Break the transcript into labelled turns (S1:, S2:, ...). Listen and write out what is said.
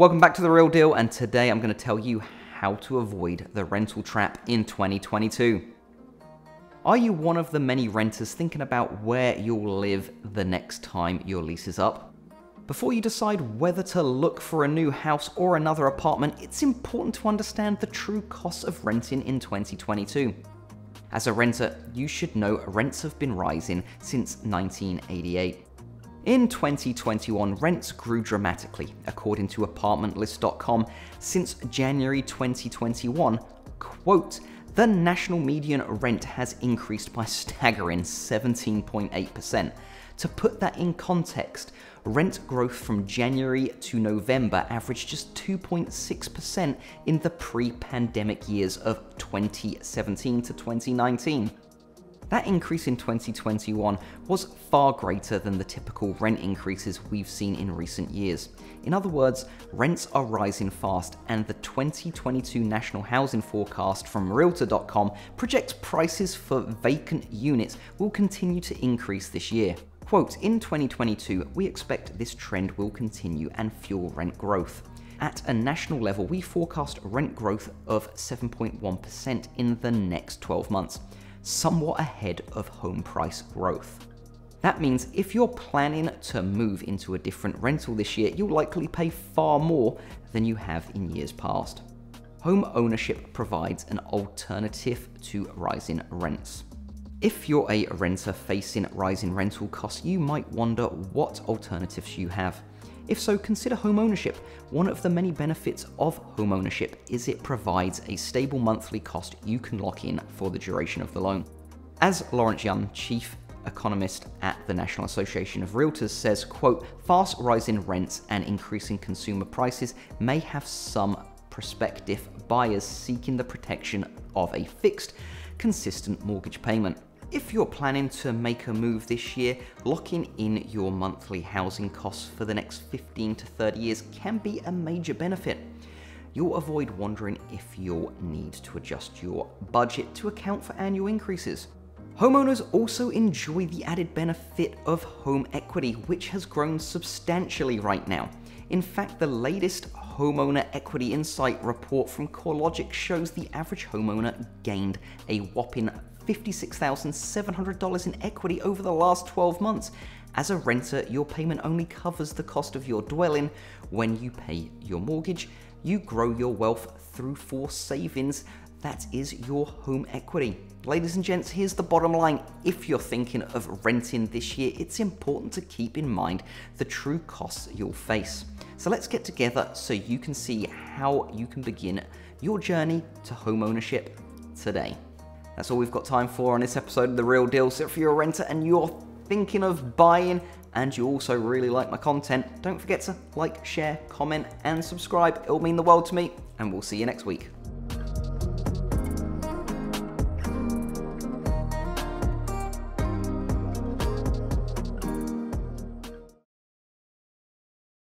S1: Welcome back to The Real Deal, and today I'm going to tell you how to avoid the rental trap in 2022. Are you one of the many renters thinking about where you'll live the next time your lease is up? Before you decide whether to look for a new house or another apartment, it's important to understand the true costs of renting in 2022. As a renter, you should know rents have been rising since 1988. In 2021, rents grew dramatically, according to apartmentlist.com. Since January 2021, quote, the national median rent has increased by staggering 17.8%. To put that in context, rent growth from January to November averaged just 2.6% in the pre pandemic years of 2017 to 2019. That increase in 2021 was far greater than the typical rent increases we've seen in recent years. In other words, rents are rising fast, and the 2022 National Housing Forecast from Realtor.com projects prices for vacant units will continue to increase this year. Quote, in 2022, we expect this trend will continue and fuel rent growth. At a national level, we forecast rent growth of 7.1% in the next 12 months somewhat ahead of home price growth. That means if you're planning to move into a different rental this year, you'll likely pay far more than you have in years past. Home ownership provides an alternative to rising rents. If you're a renter facing rising rental costs, you might wonder what alternatives you have. If so, consider home ownership. One of the many benefits of home ownership is it provides a stable monthly cost you can lock in for the duration of the loan. As Lawrence Yun, chief economist at the National Association of Realtors says, quote, fast rising rents and increasing consumer prices may have some prospective buyers seeking the protection of a fixed, consistent mortgage payment. If you're planning to make a move this year, locking in your monthly housing costs for the next 15 to 30 years can be a major benefit. You'll avoid wondering if you'll need to adjust your budget to account for annual increases. Homeowners also enjoy the added benefit of home equity, which has grown substantially right now. In fact, the latest Homeowner Equity Insight report from CoreLogic shows the average homeowner gained a whopping $56,700 in equity over the last 12 months. As a renter, your payment only covers the cost of your dwelling. When you pay your mortgage, you grow your wealth through forced savings. That is your home equity. Ladies and gents, here's the bottom line. If you're thinking of renting this year, it's important to keep in mind the true costs you'll face. So let's get together so you can see how you can begin your journey to home ownership today. That's all we've got time for on this episode of The Real Deal. So if you're a renter and you're thinking of buying and you also really like my content, don't forget to like, share, comment, and subscribe. It'll mean the world to me, and we'll see you next week.